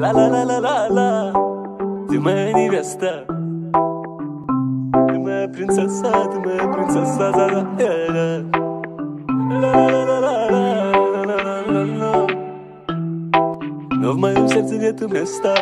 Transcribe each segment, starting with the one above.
Ла-ла-ла-ла-ла-ла Ты моя невеста Ты моя принцесса, ты моя принцесса Ла-ла-ла-ла-ла-ла-ла-ла Но в моем сердце нету места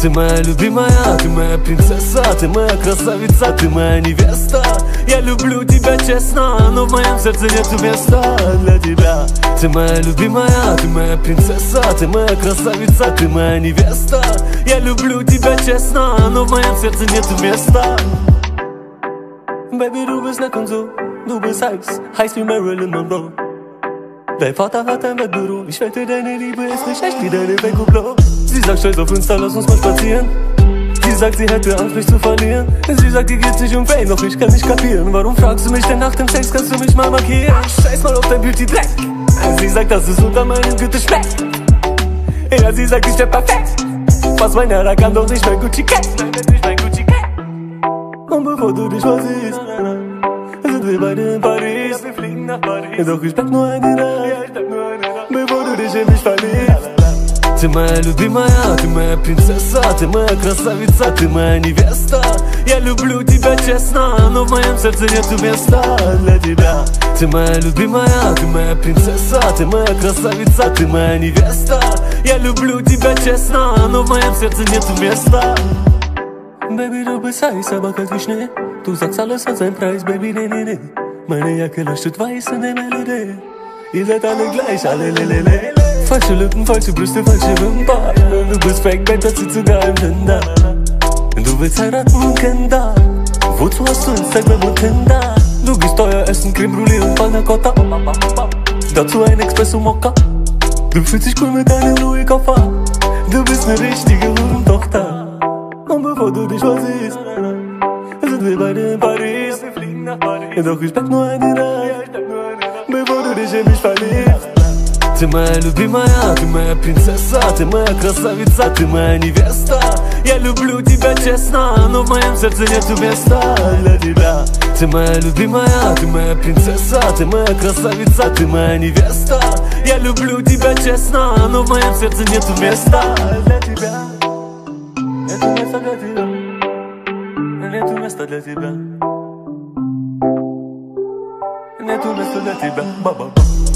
ты моя любимая, ты моя принцесса, ты моя красавица, ты моя невеста. Я люблю тебя честно, но в моем сердце нету места для тебя. Ты моя любимая, ты моя принцесса, ты моя красавица, ты моя невеста. Я люблю тебя честно, но в моем сердце nету места. Baby, du bist und so, du bist heiß, heiß wie Marilyn Monroe Dein Vater hat ein Wettbüro, ich wette, deine Liebe ist nicht echt wie deine Bank Blau Sie sagt, scheiß auf Insta, lass uns mal spazieren. Sie sagt, sie hätte Angst, mich zu verlieren. Sie sagt, ihr geht's nicht um Fame, doch ich kann nicht kapieren. Warum fragst du mich denn nach dem Sex, kannst du mich mal markieren? Scheiß mal auf dein Beauty Black. Sie sagt, dass es unter meinem Gürtel schmeckt Ja, sie sagt, ich wär perfekt. Was mein Herr, kann doch nicht mein Gucci Cat. Nein, nicht mein Gucci Und bevor du dich versiehst wir beide in Paris. Doch ich bleib nur eine Nacht, bevor du dich in mich verliebst. Ты моя любимая, ты моя принцесса, ты моя красавица, ты моя невеста Я люблю тебя честно, но в моем сердце нету места для тебя Ты моя любимая, ты моя принцесса, ты моя красавица, ты моя невеста Я люблю тебя честно, но в моем сердце nету места Baby, du bist heiß, aber Du sagst, alles hat seinen Preis, Baby, nee, nee, nee Meine Jacke leuchtet weiß in der Melodie Ihr seid alle gleich, alle lelele Falsche Lippen, falsche Brüste, falsche Wimpern Du bist fake, Babe, das sieht sogar im Tinder Du willst heiraten Kinder. Wozu hast du Instagram und Tinder? Du gehst teuer essen, Creme Brûlée und Panna Cotta Dazu ein Espresso Mokka. Du fühlst dich cool mit deinem Louis Koffer. Du bist ne richtige Hurentochter. Und bevor du dich versiehst Wir fliegen nach Paris Doch ich bleib nur eine Nacht dich in mich verliebst Ты моя любимая, ты моя принцесса, ты моя красавица, ты моя невеста Я люблю тебя честно, но в моем сердце нету места для тебя Ты моя любимая, ты моя принцесса, ты моя красавица, ты моя невеста Я люблю тебя честно, но в моем сердце нету места для тебя Нету места для тебя Нету места для тебя Нету места для тебя Ба-ба-ба